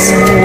Forever.